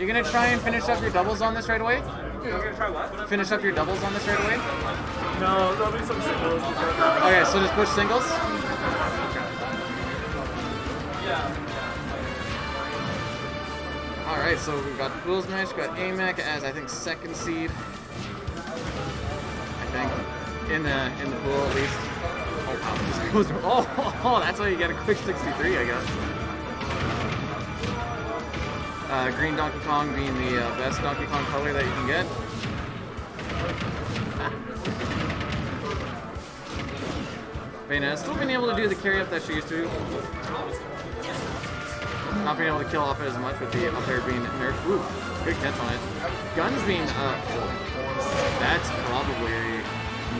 You gonna try and finish up your doubles on this right away? Dude, I'm gonna try what? Finish up your doubles on this right away? No, there'll be some singles. Okay, so just push singles. Yeah. All right, so we've got Bulls match, we've got AMAC as I think second seed. I think in the in the pool at least. Oh wow, this goes. Oh, oh, that's why you get a quick 63, I guess. Uh, green Donkey Kong being the uh, best Donkey Kong color that you can get. Bayonetta still being able to do the carry up that she used to. Not being able to kill off it as much with the up air being nerfed. Ooh, good catch on it. Guns being, uh, oh, that's probably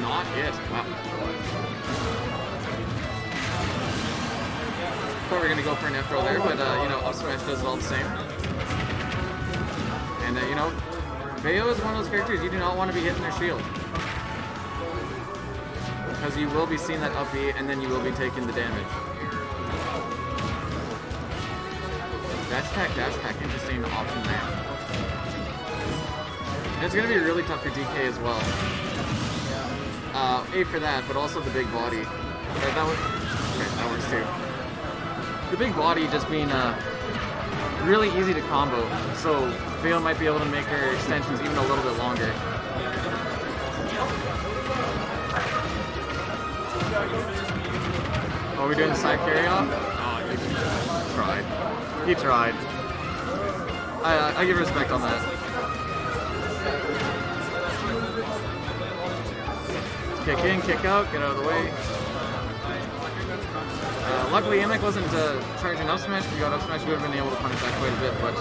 not it. Wow. Gonna go for an F there, but uh, you know, up smash does it all the same. And uh, you know, Bayo is one of those characters you do not want to be hitting their shield. Because you will be seeing that up and then you will be taking the damage. Dash attack, dash attack, interesting option there. And it's gonna be really tough for DK as well. Uh, A for that, but also the big body. Or that, would, okay, that works too. The big body just being uh, really easy to combo, so Vale might be able to make her extensions even a little bit longer. Oh, we're doing the side carry off? Oh, he tried. He tried. I, I give respect on that. Kick in, kick out, get out of the way. Uh, luckily, aMac wasn't uh, charging up smash. If got up smash, we would have been able to punish that quite a bit, but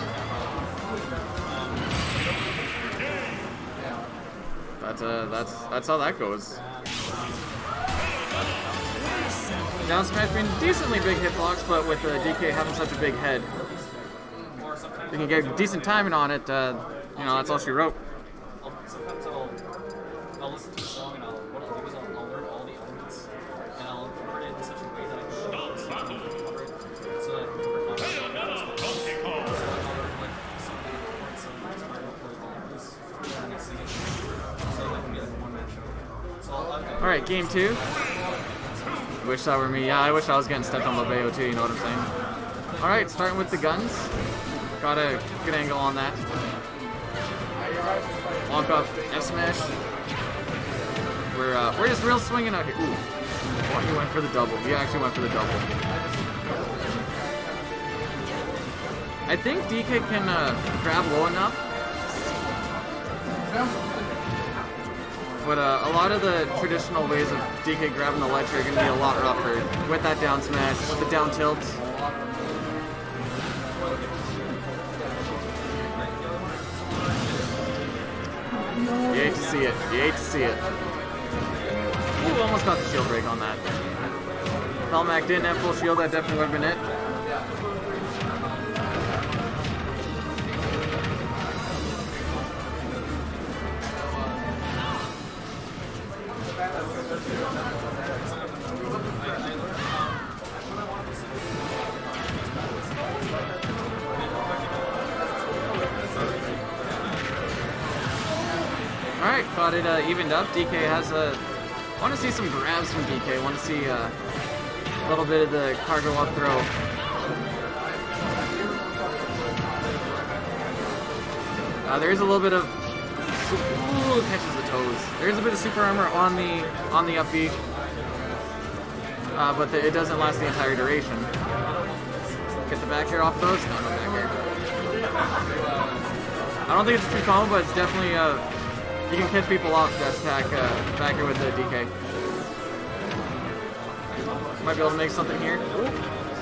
that's uh, that's that's how that goes. Down smash being decently big hitbox, but with uh, DK having such a big head, you can get decent timing on it. Uh, you know, that's all she wrote. Sometimes I'll, listen to a song and I'll, I'll, I've got All right, game two. Wish that were me. Yeah, I wish I was getting stepped on Bayo too. You know what I'm saying? All right, starting with the guns. Got a good angle on that. Walk up, F smash. We're uh, we're just real swinging out here. Ooh, oh, he went for the double. He actually went for the double. I think DK can uh, grab low enough. But uh, a lot of the traditional ways of DK grabbing the ledge are going to be a lot rougher with that down smash, with the down tilt. You hate to see it. You hate to see it. Ooh, almost got the shield break on that. Felmac didn't have full shield, that definitely would have been it. Alright, got it uh, evened up. DK has a... want to see some grabs from DK. I want to see uh, a little bit of the cargo up throw. Uh, there is a little bit of... Ooh, catches the toes. There is a bit of super armor on the on the up B. Uh, but the, it doesn't last the entire duration. Get the back air off those? No, no back air. I don't think it's a true combo, but it's definitely uh, you can catch people off that attack uh, back here with the DK. Might be able to make something here.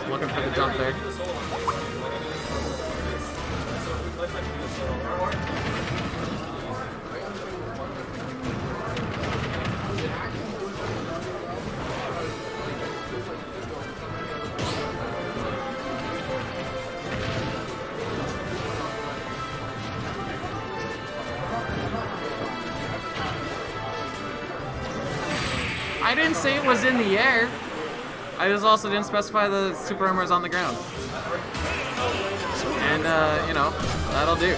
Looking for the jump there. I didn't say it was in the air. I just also didn't specify the super armor is on the ground. And, uh, you know, That'll do.